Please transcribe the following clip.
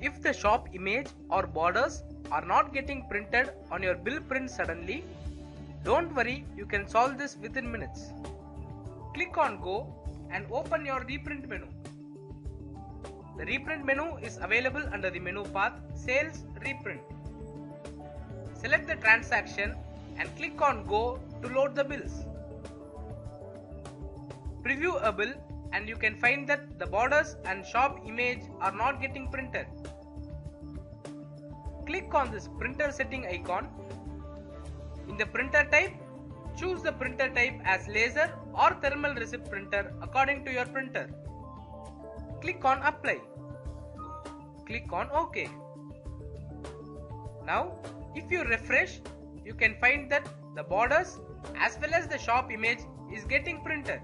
If the shop image or borders are not getting printed on your bill print suddenly, don't worry, you can solve this within minutes. Click on Go and open your reprint menu. The reprint menu is available under the menu path Sales Reprint. Select the transaction and click on Go to load the bills. Preview a bill and you can find that the borders and shop image are not getting printed. Click on this printer setting icon. In the printer type, choose the printer type as laser or thermal receipt printer according to your printer. Click on apply. Click on OK. Now, if you refresh, you can find that the borders as well as the shop image is getting printed.